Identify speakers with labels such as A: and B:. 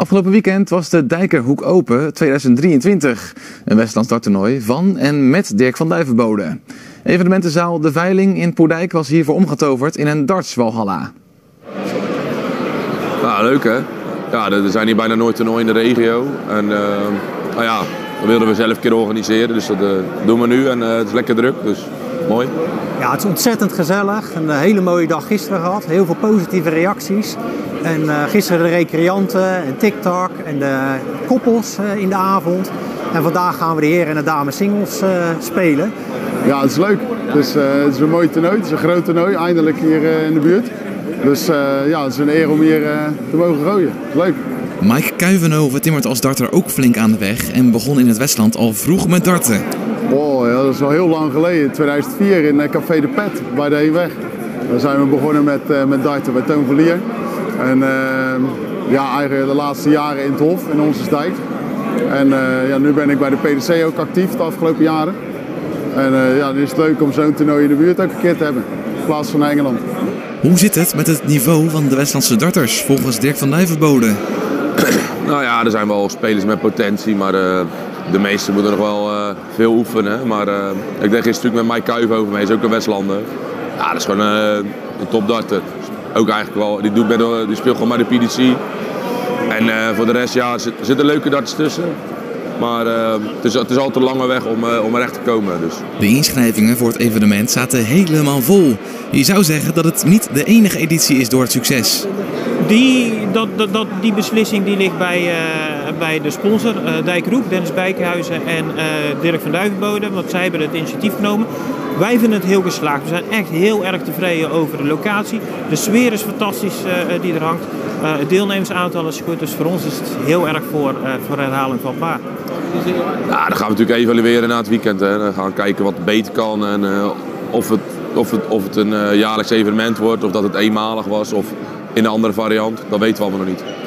A: Afgelopen weekend was de Dijkerhoek Open 2023. Een Westlands darttoernooi van en met Dirk van Duivenbode. Evenementenzaal De Veiling in Poerdijk was hiervoor omgetoverd in een dartswalhalla.
B: Ja, leuk hè? Ja, er zijn hier bijna nooit toernooien in de regio. En uh, nou ja, dat wilden we zelf een keer organiseren. Dus dat uh, doen we nu en uh, het is lekker druk. Dus mooi.
C: Ja, het is ontzettend gezellig. Een hele mooie dag gisteren gehad. Heel veel positieve reacties. En uh, gisteren de recreanten en TikTok en de koppels uh, in de avond. En vandaag gaan we de heren en de dames singles uh, spelen.
D: Ja, het is leuk. Dus, het is een mooi toernooi. Het is een groot toernooi, eindelijk hier in de buurt. Dus ja, het is een eer om hier te mogen gooien. Leuk.
A: Mike Kuivenhoven timmert als darter ook flink aan de weg en begon in het Westland al vroeg met darten.
D: Oh, ja, dat is al heel lang geleden, 2004 in Café de Pet bij de Heenweg. Daar zijn we begonnen met, uh, met darten bij Toon Verlier. En uh, ja, eigenlijk de laatste jaren in het Hof, in onze tijd. En uh, ja, nu ben ik bij de PDC ook actief de afgelopen jaren. En ja, dan is het leuk om zo'n toernooi in de buurt ook een keer te hebben, in plaats van Engeland.
A: Hoe zit het met het niveau van de Westlandse darters volgens Dirk van Nijverboden?
B: nou ja, er zijn wel spelers met potentie, maar uh, de meesten moeten nog wel uh, veel oefenen. Maar uh, ik deed gisteren met Mike Kuijf over mee, is ook een Westlander. Ja, dat is gewoon een topdarter. Ook eigenlijk wel, die, doet bij de, die speelt gewoon maar de PDC. En voor de rest, ja, er zitten leuke darts tussen. Maar uh, het, is, het is altijd een lange weg om, uh, om recht te komen. Dus.
A: De inschrijvingen voor het evenement zaten helemaal vol. Je zou zeggen dat het niet de enige editie is door het succes.
E: Die, dat, dat, dat, die beslissing die ligt bij, uh, bij de sponsor, uh, Dijkroep, Dennis Bijkhuizen en Dirk van Duivenbode. Want zij hebben het initiatief genomen. Wij vinden het heel geslaagd. We zijn echt heel erg tevreden over de locatie. De sfeer is fantastisch die er hangt. het deelnemersaantal is goed. Dus voor ons is het heel erg voor, voor herhaling vatbaar.
B: Ja, dan gaan we natuurlijk evalueren na het weekend. Hè. Dan gaan we kijken wat beter kan en of, het, of, het, of het een jaarlijks evenement wordt, of dat het eenmalig was, of in een andere variant. Dat weten we allemaal nog niet.